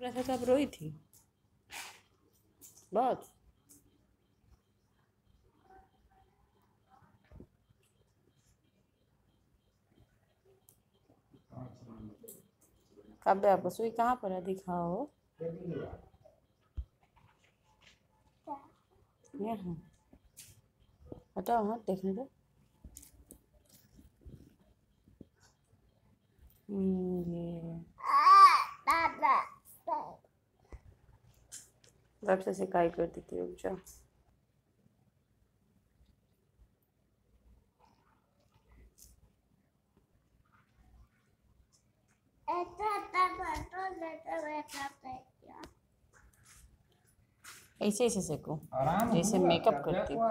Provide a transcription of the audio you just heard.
पर ऐसा तो अब रोई थी। बहुत कब आपको सुई कहाँ पर है? दिखाओ। यहाँ। हटाओ हाँ देखने दो। रब से सिकाई कर देती हूँ जा ऐसे ऐसे सेको जैसे मेकअप? करती को